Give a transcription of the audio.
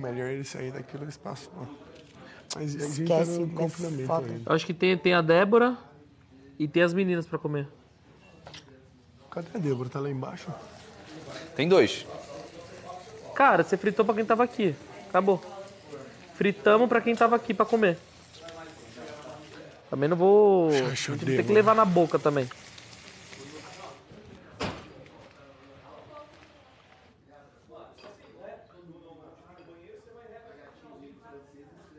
Melhor ele sair daquele espaço lá. Mas a gente tá Esquece, no confinamento ainda. Eu acho que tem, tem a Débora e tem as meninas pra comer. Cadê a Débora? Tá lá embaixo? Tem dois. Cara, você fritou pra quem tava aqui. Acabou. Fritamos pra quem tava aqui pra comer. Também não vou. Chacha, Tem que levar na boca também. season?